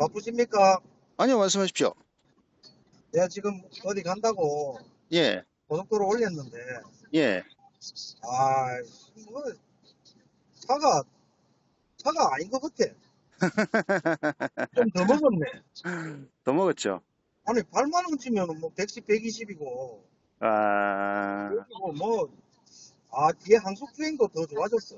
바쁘십니까? 아니요, 말씀하십시오. 내가 지금 어디 간다고 예, 고속도로 올렸는데, 예. 아, 뭐, 차가, 차가 아닌 것 같아. 좀 더 먹었네. 더 먹었죠. 아니, 8만원 치면 뭐 110, 120이고, 아, 그리고 뭐, 아, 뒤에 항속 주행도 더 좋아졌어.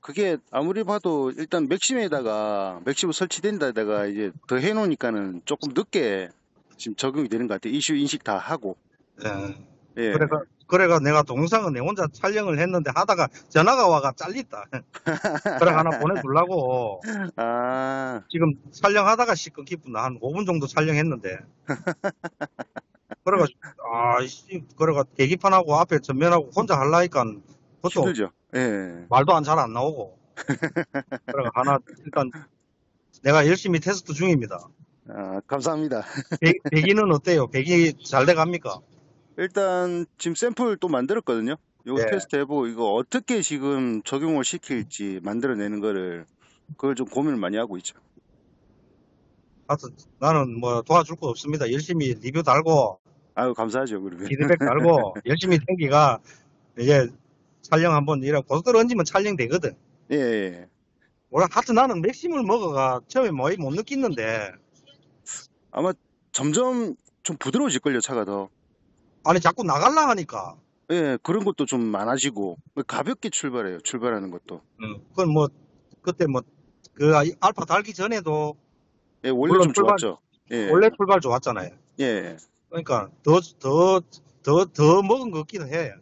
그게 아무리 봐도 일단 맥심에다가, 맥심 설치된 데다가 이제 더 해놓으니까는 조금 늦게 지금 적용이 되는 것 같아요. 이슈 인식 다 하고. 예. 예. 그래가, 그래가 내가 동영상은 내 혼자 촬영을 했는데 하다가 전화가 와가 잘렸다. 그래 하나 보내주려고 아, 지금 촬영하다가 시 끊기구나. 한 5분 정도 촬영했는데. 그래가, 아, 씨, 그래가 계기판하고 앞에 전면하고 혼자 할라니까 그것도 힘들죠. 예. 말도 안 잘 안 나오고. 그래가 하나, 일단 내가 열심히 테스트 중입니다. 아, 감사합니다. 배, 배기는 어때요? 배기 잘 돼 갑니까? 일단 지금 샘플 또 만들었거든요. 요거 네. 테스트 해보고 이거 어떻게 지금 적용을 시킬지 만들어내는 거를 그걸 좀 고민을 많이 하고 있죠. 하여튼 나는 뭐 도와줄 거 없습니다. 열심히 리뷰 달고 아유, 감사하죠, 그러면. 피드백 달고 열심히 탱기가 이제 촬영 한번 이래 고속도로 얹으면 촬영 되거든. 예, 예. 뭐라 하여튼 나는 맥심을 먹어가 처음에 뭐못 느끼는데 아마 점점 좀 부드러워질 걸요, 차가 더. 아니 자꾸 나갈라 하니까 예, 그런 것도 좀 많아지고, 가볍게 출발해요, 출발하는 것도. 그건 뭐 그때 뭐 그 알파 달기 전에도 예, 원래 좀 출발- 좋았죠. 예, 원래 출발 좋았잖아요. 예. 그러니까 더 더 더 더 먹은 것 같기도 해.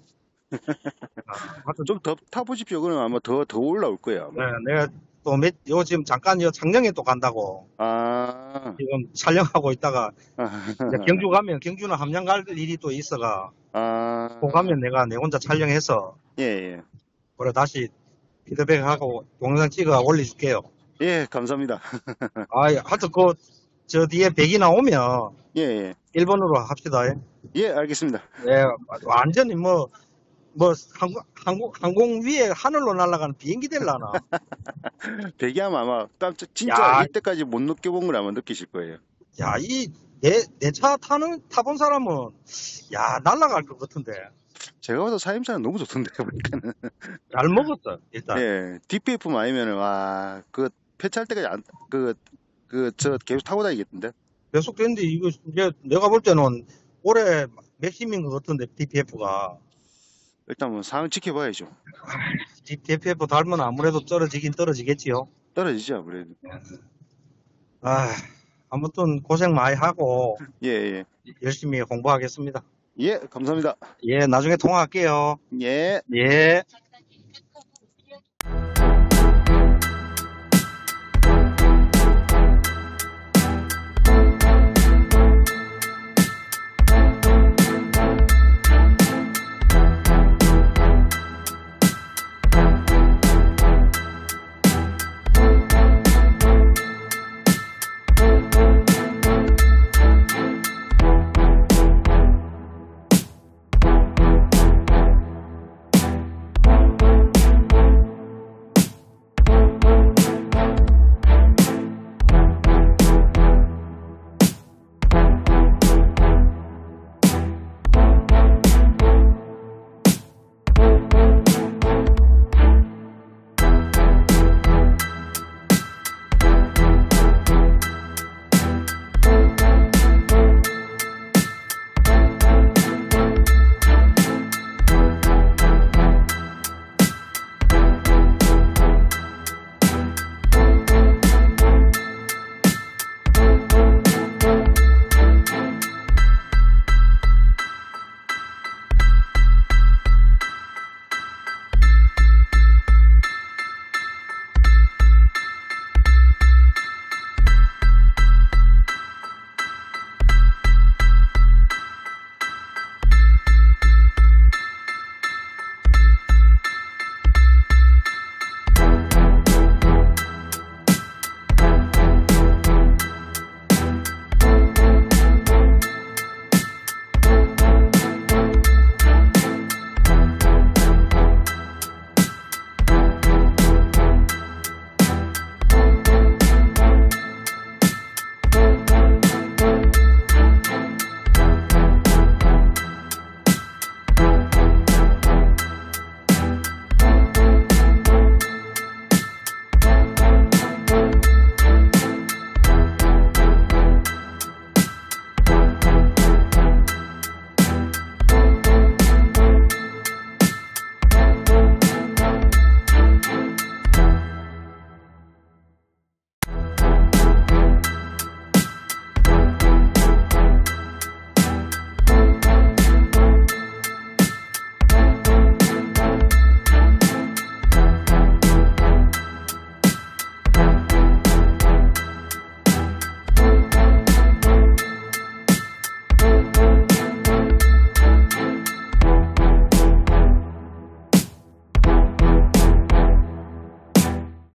아, 하여튼 좀 더 타보십시오. 그러면 아마 더, 더 올라올 거예요. 아마. 네, 내가 또 몇, 요 지금 잠깐 요 창녕에 또 간다고 아, 지금 촬영하고 있다가 아, 이제 경주 가면 경주는 함양 갈 일이 또 있어가 아, 또 가면 내가 내 혼자 촬영해서 예, 예. 그래 다시 피드백하고 동영상 찍어 올려줄게요. 예, 감사합니다. 아, 하여튼 그 저 뒤에 백이 나오면 예, 예. 1번으로 합시다. 예, 알겠습니다. 네, 완전히 뭐, 뭐, 항공, 항공, 항공 위에 하늘로 날아가는 비행기 될라나. 배기하면 아마 깜짝 진짜 야. 이때까지 못 느껴본 걸 아마 느끼실 거예요. 야, 이, 내, 내 차 타는, 타본 사람은, 야, 날아갈 것 같은데. 제가 봐도 사임차는 너무 좋던데 보니까는. 잘 먹었어, 일단. 예, DPF만 아니면은 와, 그 폐차할 때까지 안, 그, 그, 저 계속 타고 다니겠던데. 계속됐는데, 이거, 이제 내가 볼 때는 올해 맥심인 것 같은데, DPF가. 일단 뭐 상황 지켜봐야죠. DPF 달면 아무래도 떨어지긴 떨어지겠지요. 떨어지죠, 아무래도. 아, 아무튼 고생 많이 하고, 예, 예. 열심히 공부하겠습니다. 예, 감사합니다. 예, 나중에 통화할게요. 예. 예.